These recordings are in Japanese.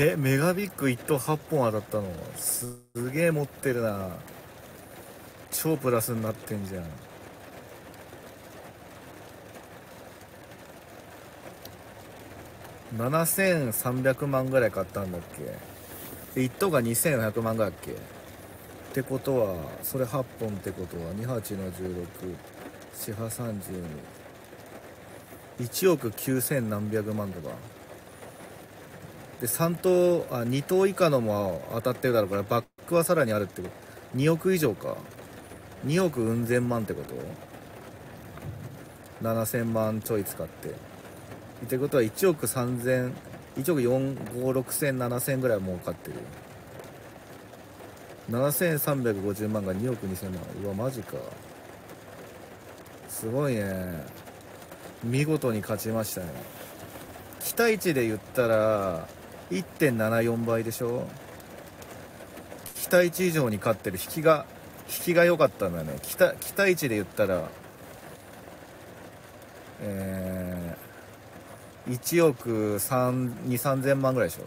えメガビッグ1等8本当たったの？すげえ持ってるな。超プラスになってんじゃん。7300万ぐらい買ったんだっけ？1等が2400万ぐらいだっけ？ってことはそれ8本ってことは28の16四波32 1億9000何百万とか。で3等あ2等以下のも当たってるだろうからバックはさらにあるってこと。2億以上か。2億うん千万ってこと。7000万ちょい使って。ってことは1億3000 1億456千7000ぐらい儲かってる。7350万が2億2000万。うわマジか。すごいね。見事に勝ちましたね。期待値で言ったら1.74倍でしょ。期待値以上に勝ってる引きが引きが良かったんだね。期待期待値で言ったらえー、1億3 2 3 0 0万ぐらいでしょ。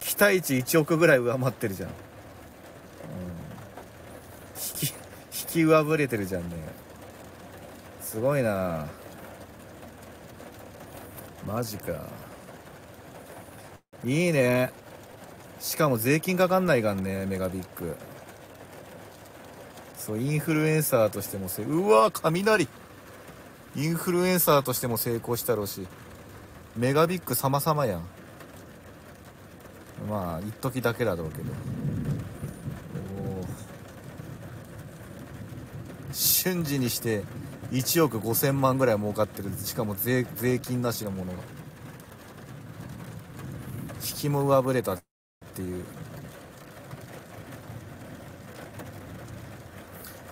期待値1億ぐらい上回ってるじゃん、うん、引き引き上振れてるじゃんね。すごいな。マジか。いいね。しかも税金かかんないかんねメガビッグ。そうインフルエンサーとしてもせうわ雷。インフルエンサーとしても成功したろうし。メガビッグ様々やん。まあ一時だけだろうけど。瞬時にして1億5000万ぐらい儲かってる。しかも税税金なしのものが。引きも上振れたっていう。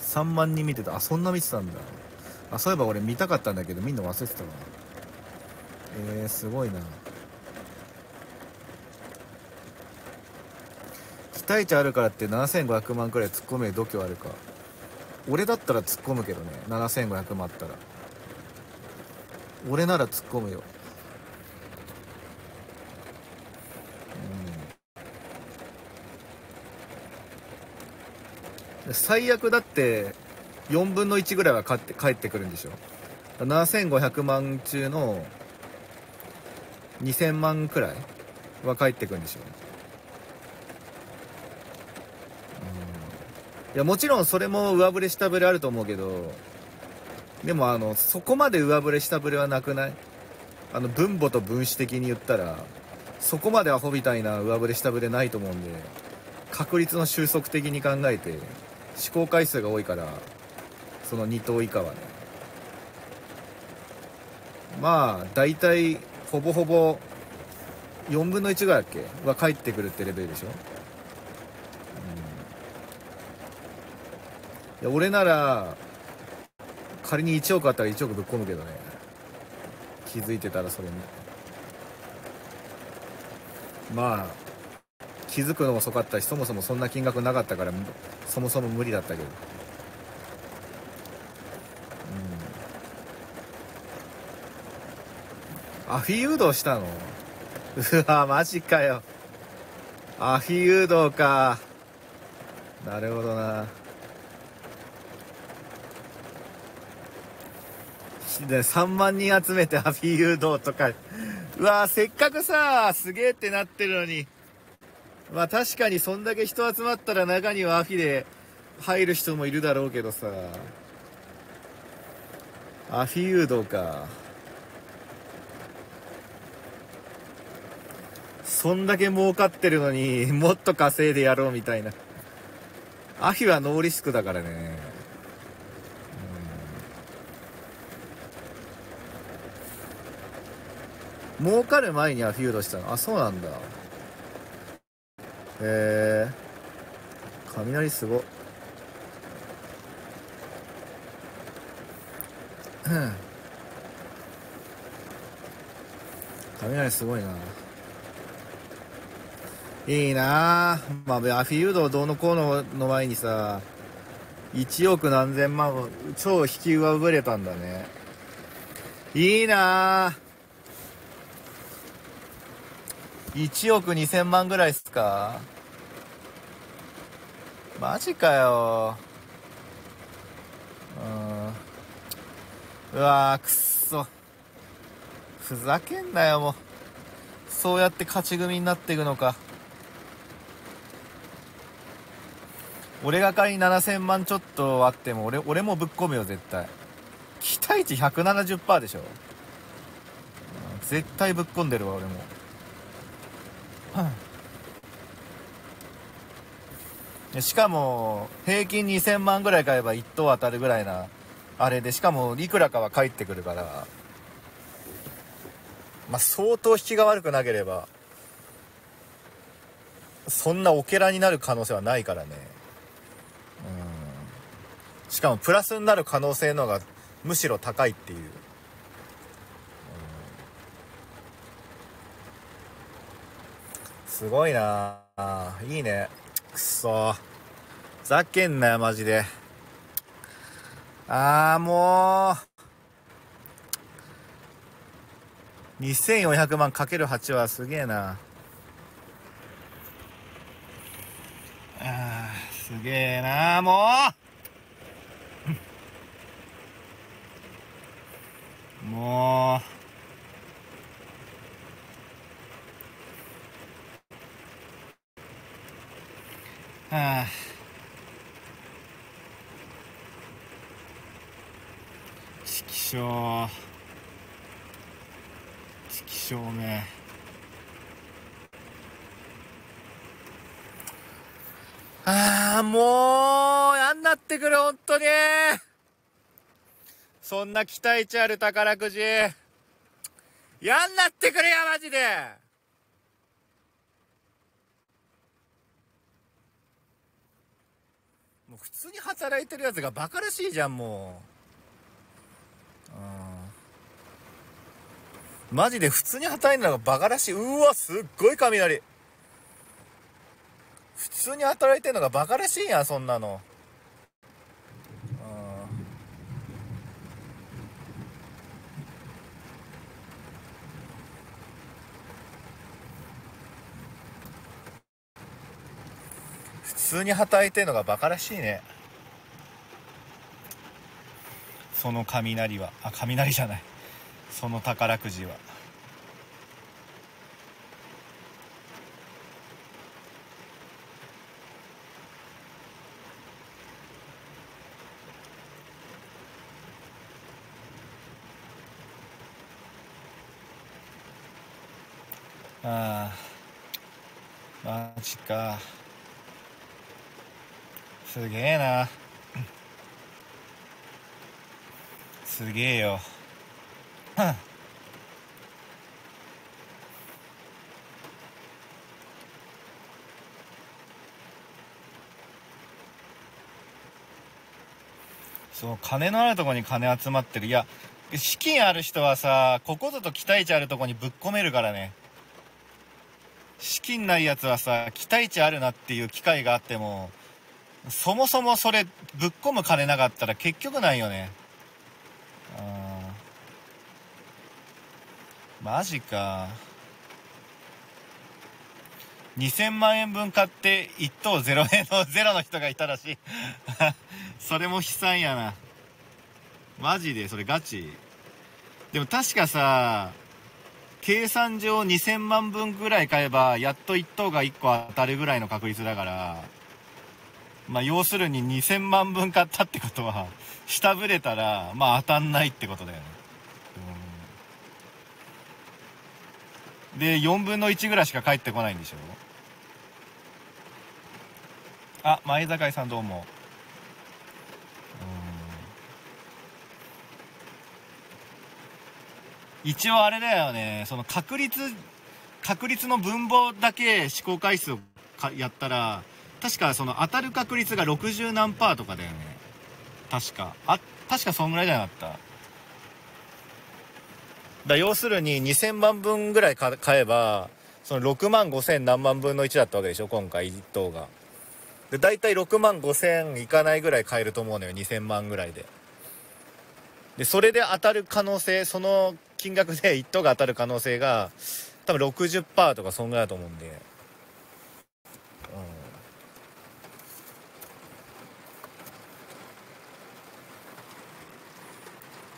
3万人見てた。あそんな見てたんだ。あそういえば俺見たかったんだけどみんな忘れてたわ。えー、すごいな。期待値あるからって7500万くらい突っ込める度胸あるか。俺だったら突っ込むけどね。7500万あったら。俺なら突っ込むよ。うん。最悪だって4分の1ぐらいはって帰ってくるんでしょ。7500万中の2000万くらいは帰ってくるんでしょ。いやもちろんそれも上振れ下振れあると思うけどでもあのそこまで上振れ下振れはなくない？あの分母と分子的に言ったらそこまでアホみたいな上振れ下振れないと思うんで確率の収束的に考えて試行回数が多いからその2等以下はね。まあ大体ほぼほぼ4分の1ぐらいだっけ？は返ってくるってレベルでしょ？いや俺なら仮に1億あったら1億ぶっ込むけどね。気づいてたらそれに。まあ気づくの遅かったしそもそもそんな金額なかったからそもそも無理だったけど。うん。アフィ誘導したの？うわマジかよ。アフィ誘導か。なるほどな。3万人集めてアフィ誘導とか。うわせっかくさすげえってなってるのに。まあ確かにそんだけ人集まったら中にはアフィで入る人もいるだろうけどさアフィ誘導か。そんだけ儲かってるのにもっと稼いでやろうみたいな。アフィはノーリスクだからね儲かる前にはフィードしたの？あそうなんだ。へえ、雷すご。雷すごいな。いいな。まあアフィードどうのこうのの前にさ1億何千万超引き上振れたんだね。いいな。1億2000万ぐらいっすか？マジかよ。うん。うわーくっそ。ふざけんなよもう。そうやって勝ち組になっていくのか。俺が仮に7000万ちょっとあっても俺俺もぶっ込むよ絶対。期待値170%でしょ。絶対ぶっ込んでるわ俺も。しかも平均2000万ぐらい買えば1等当たるぐらいなあれでしかもいくらかは返ってくるからまあ相当引きが悪くなければそんなオケラになる可能性はないからね。うん。しかもプラスになる可能性の方がむしろ高いっていう、すごいな。あいいね。くそ。ざけんなよマジで。ああもう。2400万かける8はすげえな。あすげえなもう。もう。はあちきしょうちきしょうめああもうやんなってくる本当に。そんな期待値ある宝くじ。やんなってくれよマジでもう普通に働いてるやつがバカらしいじゃんもう。うん。マジで普通に働いてるのがバカらしい。うわすっごい雷。普通に働いてるのがバカらしいやんそんなの。通に働いてるのがバカらしいね。その雷は。あ雷じゃない。その宝くじは。ああマジか。すげえな。すげえよ。そう金のあるとこに金集まってる。いや資金ある人はさここぞと期待値あるとこにぶっ込めるからね。資金ないやつはさ期待値あるなっていう機会があってもそもそもそれぶっ込む金なかったら結局ないよね。うん。マジか。2000万円分買って1等0円の ゼロの人がいたらしい。それも悲惨やな。マジでそれガチ。でも確かさ計算上2000万分ぐらい買えばやっと1等が1個当たるぐらいの確率だからまあ、要するに2000万分買ったってことは、下振れたら、まあ当たんないってことだよね。で、4分の1ぐらいしか返ってこないんでしょ？あ、前坂さんどうも。一応あれだよね、その確率、確率の分母だけ試行回数をやったら、確かその当たる確率が60何パーとかだよね。確か。あ確かそんぐらいじゃなかった。だ要するに2000万分ぐらい買えばその6万5千何万分の1だったわけでしょ今回1等が。で大体6万5千いかないぐらい買えると思うのよ2000万ぐらいで。でそれで当たる可能性その金額で1等が当たる可能性が多分60%とかそんぐらいだと思うんでうんは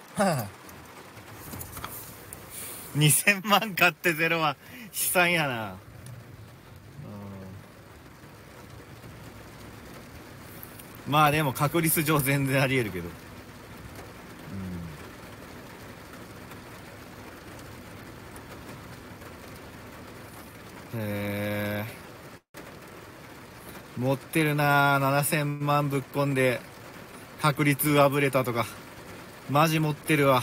あ 2000万買ってゼロは悲惨やな。まあでも確率上全然ありえるけど。うん。へえ持ってるな7000万ぶっ込んで確率上振れたとか。マジ持ってるわ。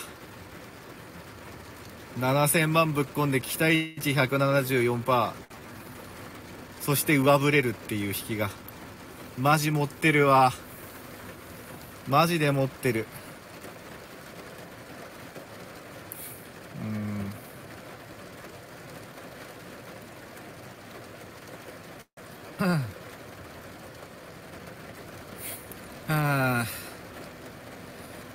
7000万ぶっ込んで期待値174%そして上振れるっていう引きが。マジ持ってるわ。マジで持ってるうんはあはあ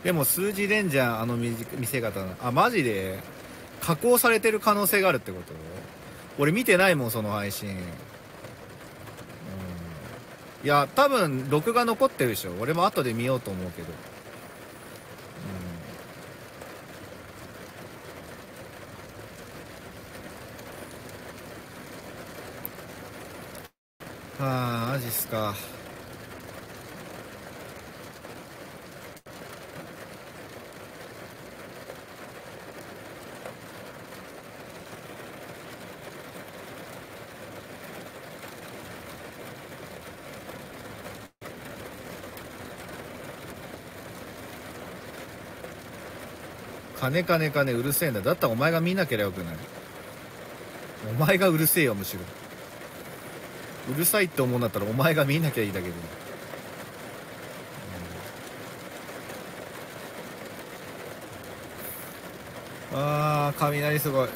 でも数字出んじゃんあの見せ方あマジで？加工されてる可能性があるってこと？俺見てないもんその配信、うん、いや多分録画残ってるでしょ。俺も後で見ようと思うけど。うん。ああマジっすか。金金金うるせえんだ。だったらお前が見なければよくない。お前がうるせえよむしろ。うるさいって思うんだったらお前が見なきゃいいだけで、うん、ああ雷すごい。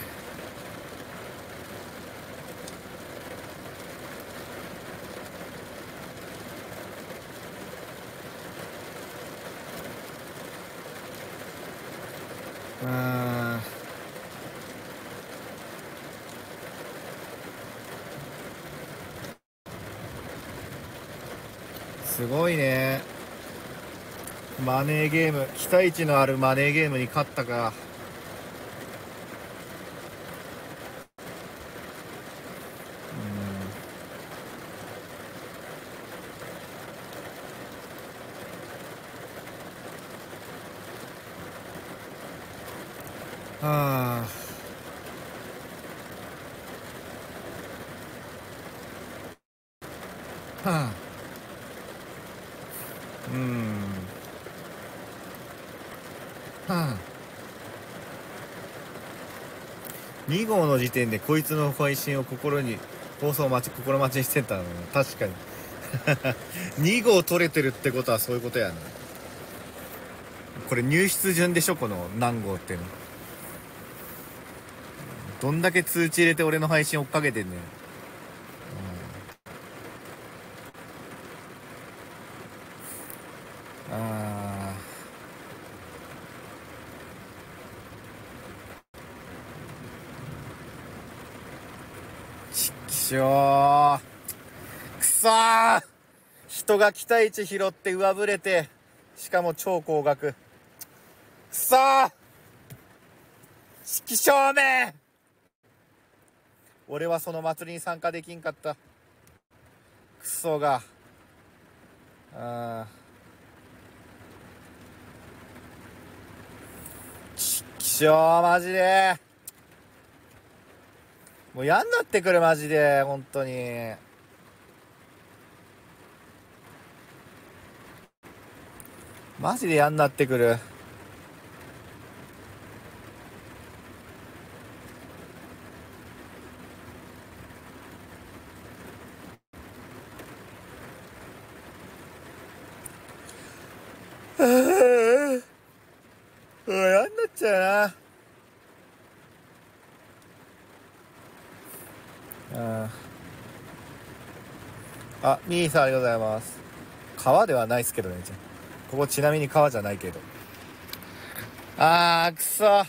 うん。すごいね。マネーゲーム。期待値のあるマネーゲームに勝ったか。はあ2号の時点でこいつの配信を心に放送待ち心待ちにしてたのね。確かに。2号取れてるってことはそういうことやなこれ入室順でしょこの何号っての。どんだけ通知入れて俺の配信追っかけてんね、ん、あーちっきしょくそー。人が期待値拾って上振れてしかも超高額。くそー。ちきしょうめ俺はその祭りに参加できんかった。クソが。あちっきしょうマジで。もう嫌になってくるマジで。本当に。マジで嫌になってくるうん嫌になっちゃうなうんあミーさんありがとうございます川ではないですけどねじゃここちなみに川じゃないけどあーくそ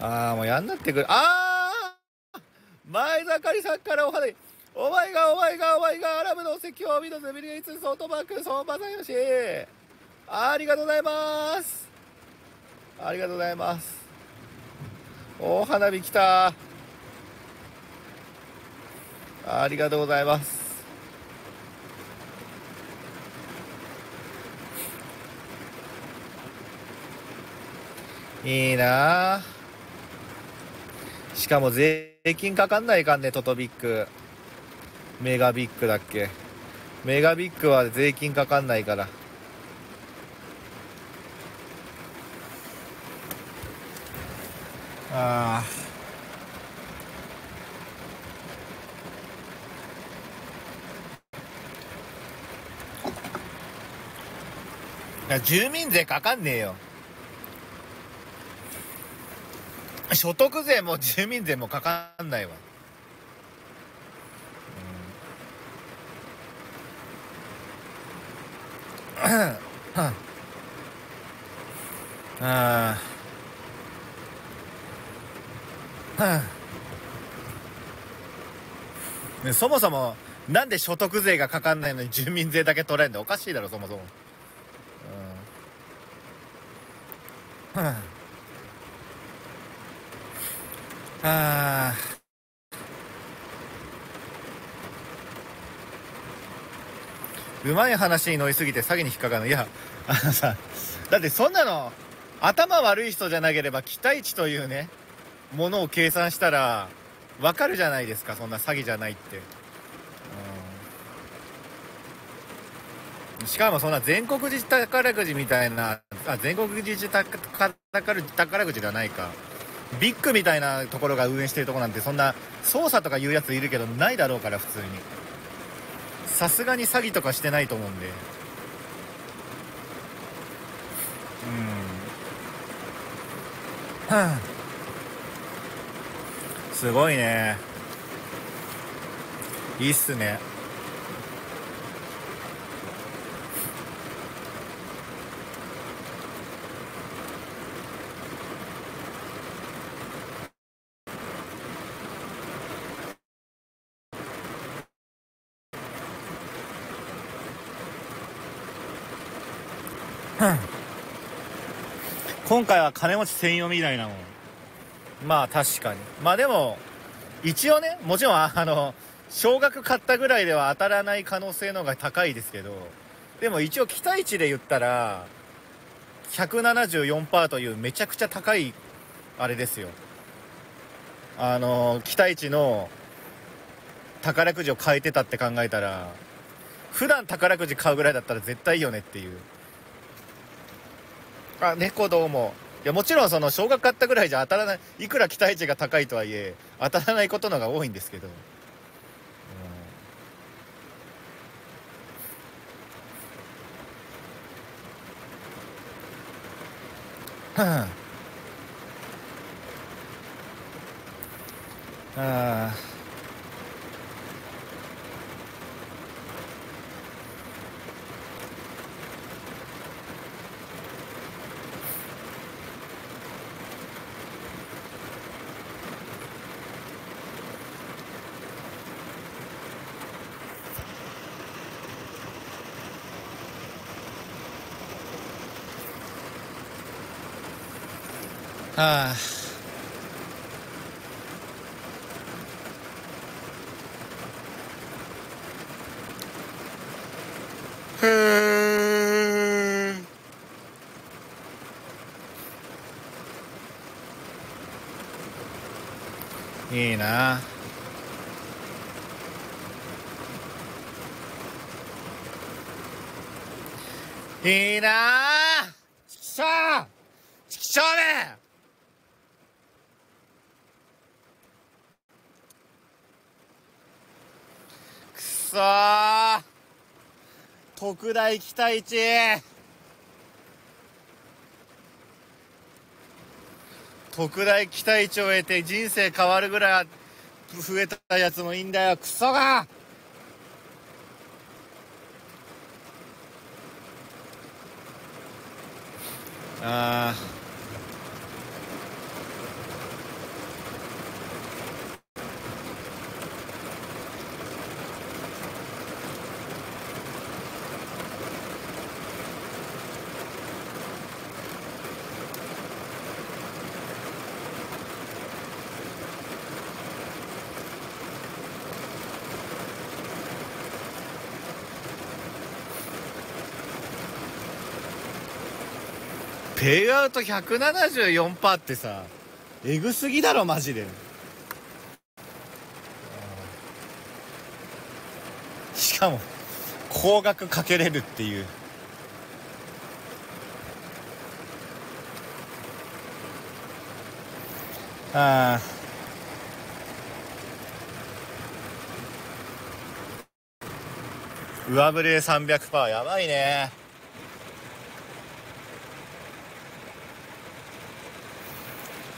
ああ、もうやんなってくる。ああ前坂りさんからお話。お前が、お前が、お前が、アラブの石をミドズ、ビルゲイツ、ソートバック、ソンバサヨシ。ありがとうございます。ありがとうございます。お花火来た。ありがとうございます。いいなしかも税金かかんないかんね、トトビック。メガビックだっけ。メガビックは税金かかんないから。ああ。住民税かかんねえよ。所得税も住民税もかかんないわ。うん、ああ。ね、そもそもなん。で所得税がかかん。ないのに住民税だけ取れん。のおかしいだろそもそも。うまい話に乗りすぎて詐欺に引っかかるの。いやあのさだってそんなの頭悪い人じゃなければ期待値というねものを計算したらわかるじゃないですかそんな詐欺じゃないって、うん、しかもそんな全国自治宝くじみたいなあ全国自治宝くじではないか。ビッグみたいなところが運営してるとこなんてそんな操作とか言うやついるけどないだろうから普通に。さすがに詐欺とかしてないと思うんで。うん。はあ。すごいね。いいっすね。今回は金持ち専用みたいなもん。まあ確かに。まあでも一応ねもちろんあの少額買ったぐらいでは当たらない可能性の方が高いですけどでも一応期待値で言ったら174%というめちゃくちゃ高いあれですよ。あの期待値の宝くじを買えてたって考えたら普段宝くじ買うぐらいだったら絶対いいよねっていう。あ猫どうも。いやもちろんその少額買ったぐらいじゃ当たらないいくら期待値が高いとはいえ当たらないことのが多いんですけど、うん、はあ。あ。ああいいな。あいいなちくしょうちくしょうめそー特大期待値。特大期待値を得て人生変わるぐらい増えたやつもいいんだよクソが。ああウト174%ってさえぐすぎだろマジで。しかも高額かけれるっていう。ああ上振れ300%やばいね。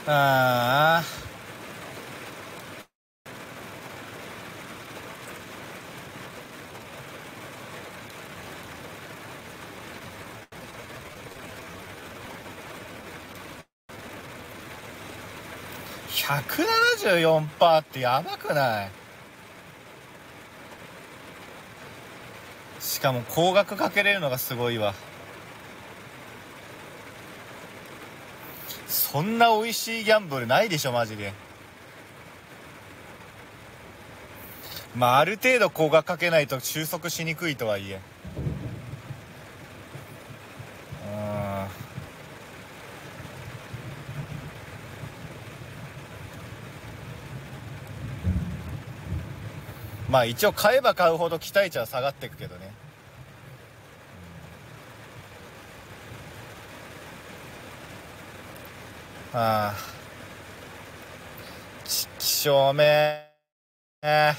ああ174%ってやばくない？しかも高額かけれるのがすごいわ。そんな美味しいギャンブルないでしょマジで。まあある程度高額かけないと収束しにくいとはいえ。まあ一応買えば買うほど期待値は下がっていくけどね。ああちきしょうめー。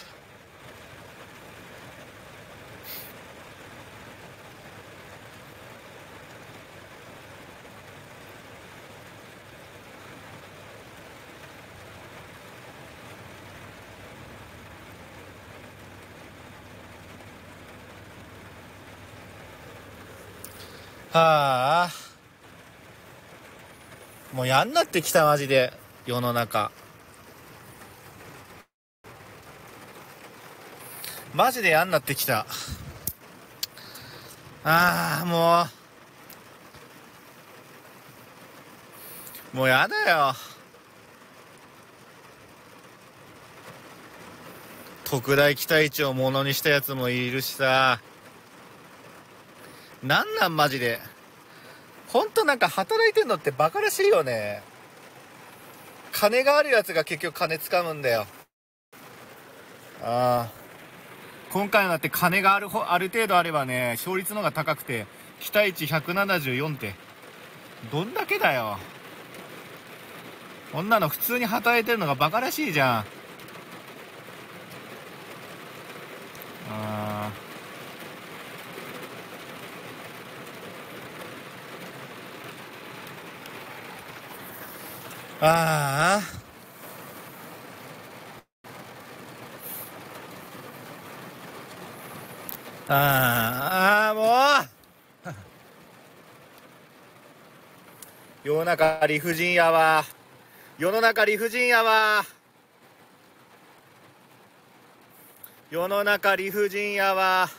はあもうやんなってきたマジで。世の中。マジでやんなってきた。ああもう。もうやだよ。特大期待値をものにしたやつもいるしさ。なんなんマジで。ほんとなんか働いてんのってバカらしいよね。金があるやつが結局金掴むんだよ。ああ。今回のだって金があるある程度あればね、勝率の方が高くて、期待値174って。どんだけだよ。こんなの普通に働いてるのがバカらしいじゃん。ああ。ああああもう。世の中理不尽やわ。世の中理不尽やわ。世の中理不尽やわ。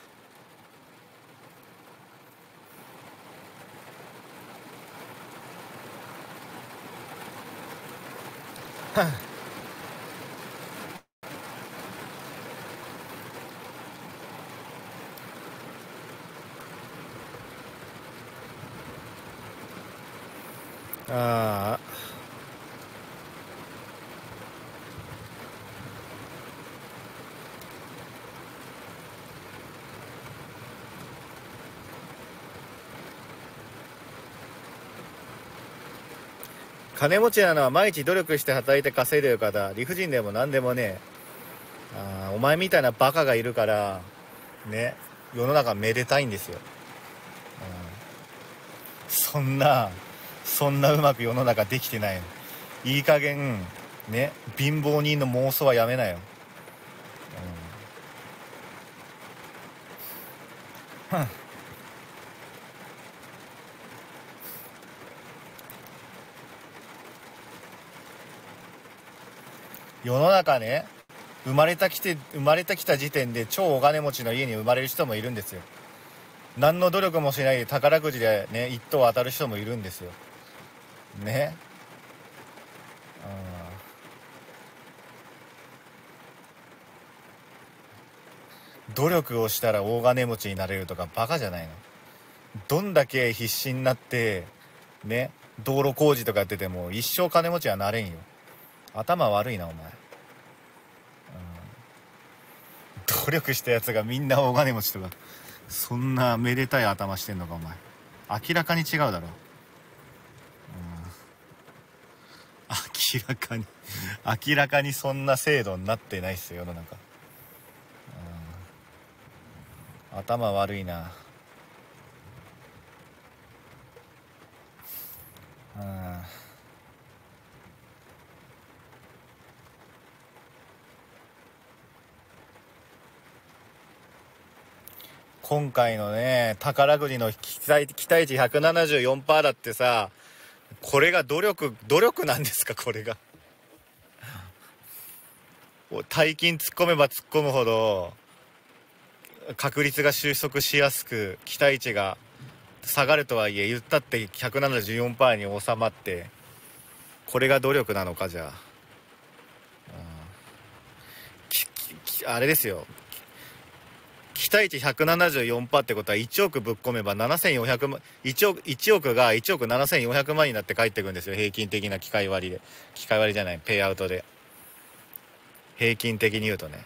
あ金持ちなのは毎日努力して働いて稼いでる方、理不尽でも何でもね、あお前みたいなバカがいるから、ね、世の中めでたいんですよ。うん、そんな、そんなうまく世の中できてないいい加減、ね、貧乏人の妄想はやめなよ。うん。世の中ね生まれたきて生まれてきた時点で超お金持ちの家に生まれる人もいるんですよ。何の努力もしないで宝くじでね一等当たる人もいるんですよ。ね。うん。努力をしたら大金持ちになれるとかバカじゃないの。どんだけ必死になってね道路工事とかやってても一生金持ちはなれんよ。頭悪いなお前、うん、努力したやつがみんな大金持ちとかそんなめでたい頭してんのかお前。明らかに違うだろ、うん、明らかに明らかにそんな制度になってないっすよ世の中、うん、頭悪いな。うん。今回のね、宝くじの期待期待値174%だってさ、これが努力、努力なんですか、これが。大金突っ込めば突っ込むほど、確率が収束しやすく、期待値が下がるとはいえ言ったって174%に収まってこれが努力なのかじゃあ、あれですよ。期待値174%ってことは1億ぶっ込めば7400万1億 ,1 億が1億7400万になって返ってくるんですよ。平均的な機械割で。機械割じゃないペイアウトで。平均的に言うとね。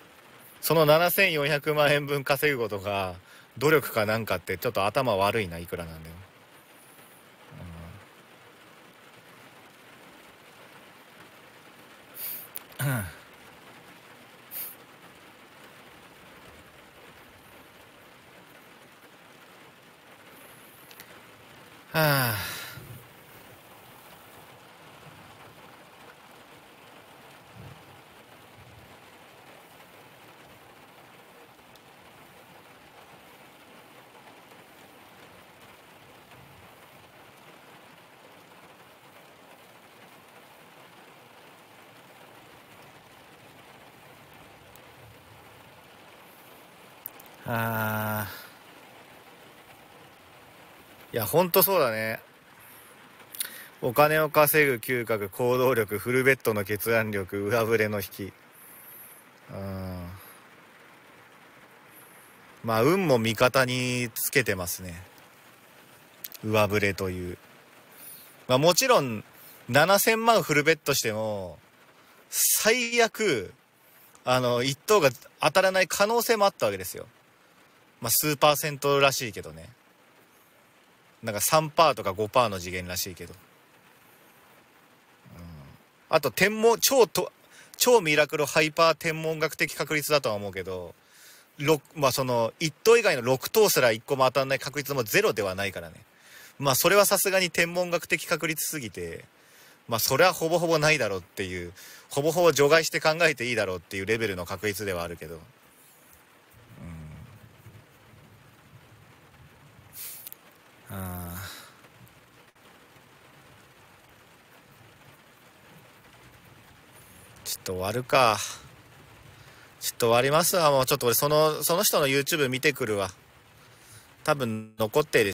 その7400万円分稼ぐことが努力かなんかってちょっと頭悪いないくらなんだよ、うん、はああいやほんとそうだね。お金を稼ぐ嗅覚行動力フルベッドの決断力上振れの引き。うん。まあ運も味方につけてますね。上振れという。まあもちろん7000万フルベッドしても最悪あの一等が当たらない可能性もあったわけですよ。まあ、数パーセントらしいけどね。なんか3%とか5%の次元らしいけど、うん、あと天文超と超ミラクルハイパー天文学的確率だとは思うけどまあその1等以外の6等すら1個も当たらない確率もゼロではないからね。まあそれはさすがに天文学的確率すぎてまあそれはほぼほぼないだろうっていうほぼほぼ除外して考えていいだろうっていうレベルの確率ではあるけど。あちょっと終わるか。ちょっと終わりますわ。もうちょっと俺そのその人の YouTube 見てくるわ。多分残ってる。